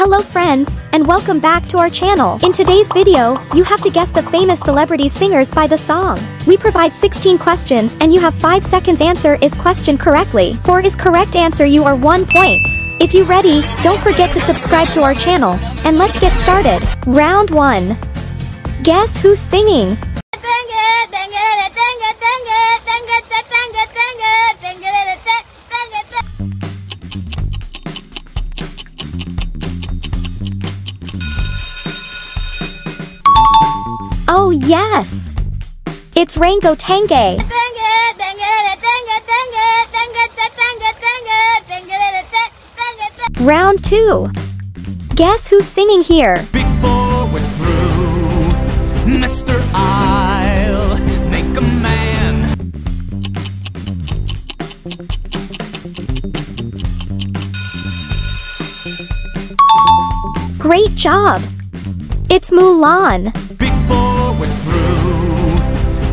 Hello friends, and welcome back to our channel. In today's video, you have to guess the famous celebrity singers by the song. We provide 16 questions and you have 5 seconds answer is question correctly. For is correct answer you are 1 points. If you ready, don't forget to subscribe to our channel, and let's get started. Round 1. Guess who's singing? Yes! It's Rango Tange. Round 2. Guess who's singing here? Before we're through, Mr. I'll make a man. Great job! It's Mulan. Before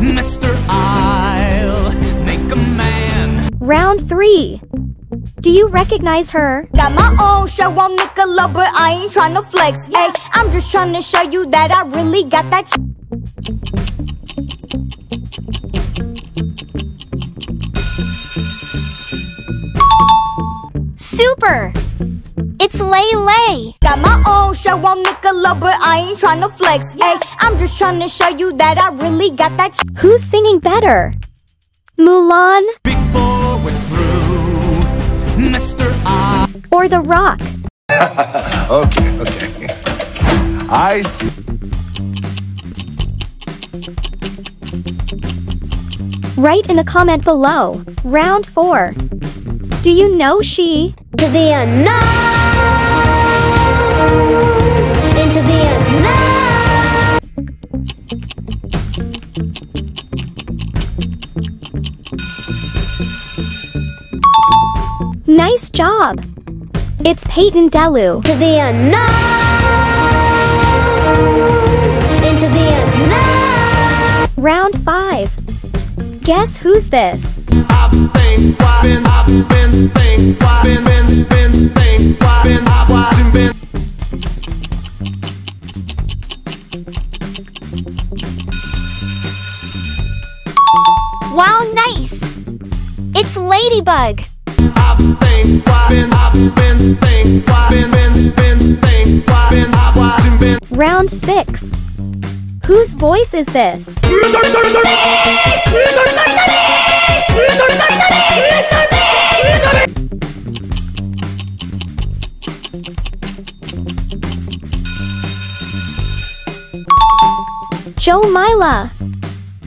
Mr. I'll make a man. Round 3. Do you recognize her? Got my own show on Nickelodeon, but I ain't tryna flex. Hey, I'm just tryna show you that I really got that. Super! It's Lay Lay. got my own show on Nickelodeon, but I ain't tryna flex. Hey, I'm just tryna show you that I really got that. Ch- Who's singing better? Mulan Before we're through, Mr. I. or The Rock? Okay, okay. I see. Write in the comment below. Round 4. Do you know she? to the unknown, Nice job! It's Peyton Delu. To the unknown, into the unknown. Round 5. Guess who's this? Wow, nice! It's Ladybug. Round 6. Whose voice is this? Joe Mila.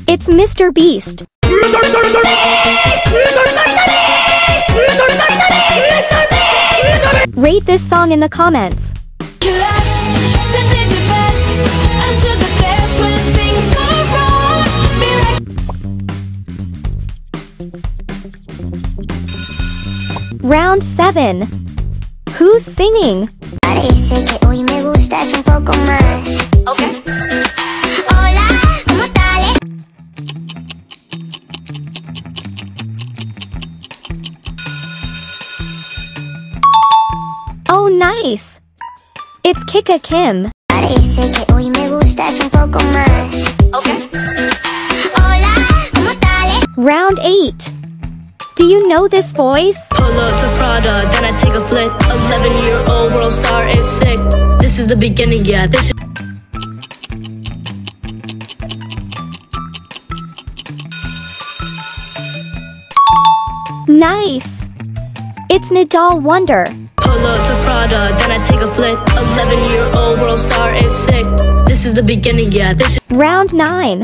It's Mr. Beast. Rate this song in the comments. Round 7. Who's singing? Parece que hoy me gustas un poco más. Okay. It's Kika Kim. Parece que hoy me gustas un poco más. Okay. Hola, ¿cómo estás? Round 8. Do you know this voice? Pull up to Prada, then I take a flick. 11 year old world star is sick. This is the beginning, yeah. This is. Nice! It's Nadal Wonder. Pull Prada, then I take a flick. 11 year old world star is sick. This is the beginning, yeah. This is. Round 9.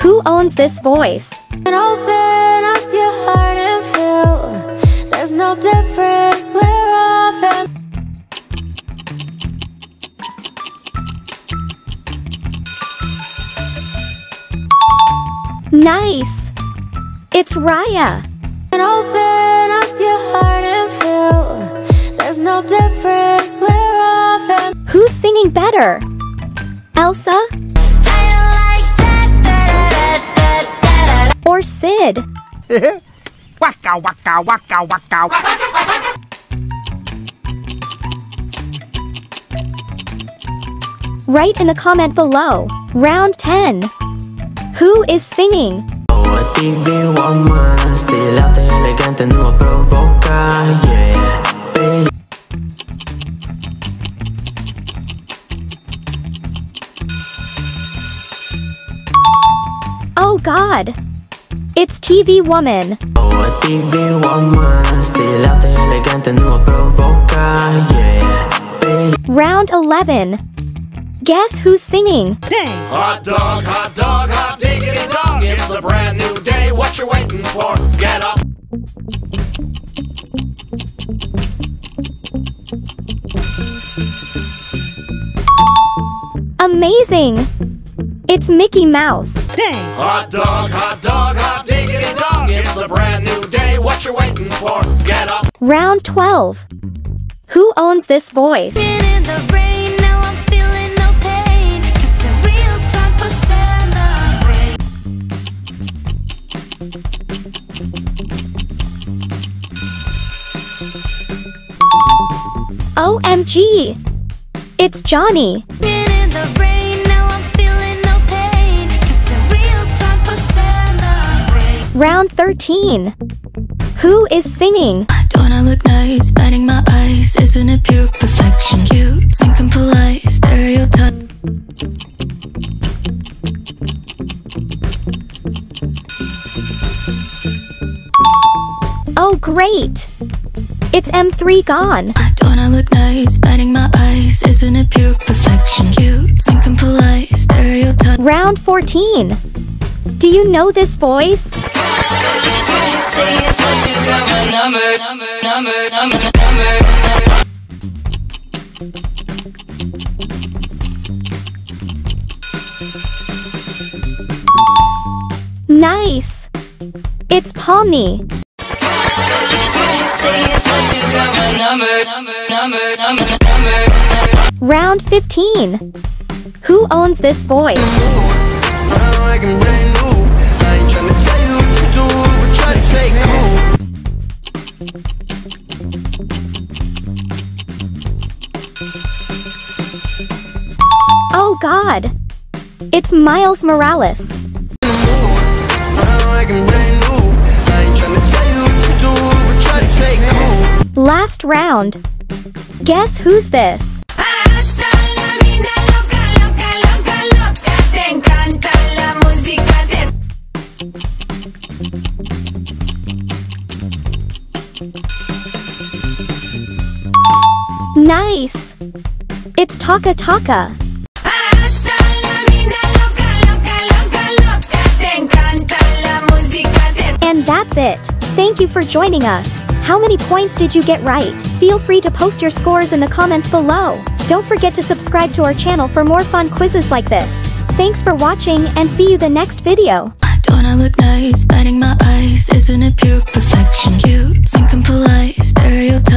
Who owns this voice? And open up your heart and feel there's no difference. We're all fam- Nice! It's Raya. And open up your heart and feel there's no difference. We're all fam- Who's singing better? Elsa or Sid? Waka, waka, waka, waka. Write in the comment below. Round 10. Who is singing? A god! It's TV Woman. Oh, a TV woman Stilate elegante nu provoca Yeah. Round 11. Guess who's singing? Hot dog, hot dog, hot diggity dog. It's a brand new day. What you waiting for? Get up. Amazing! It's Mickey Mouse. Hot dog, hot dog, hot diggity dog. It's a brand new day. What you waiting for? Get up. Round 12. Who owns this voice? in the rain, now I'm feeling no pain. It's a real time for celebrate. OMG! It's Johnny. Round 13. Who is singing? Don't I look nice? Batting my eyes, isn't it pure perfection? Cute, think I'm polite, stereotype. Oh great! It's M3GAN. Don't I look nice? Batting my eyes, isn't it pure perfection? Cute, think I'm polite, stereotype. Round 14. Do you know this voice? Nice! It's Pomni. Round 15. Who owns this voice? Try It's Miles Morales. Last round. Guess who's this? Nice! It's Taka Taka. And that's it. Thank you for joining us. How many points did you get right? Feel free to post your scores in the comments below. Don't forget to subscribe to our channel for more fun quizzes like this. Thanks for watching and see you the next video. Don't I look nice? Batting my eyes, isn't it pure perfection? Cute, think I'm polite, stereotype.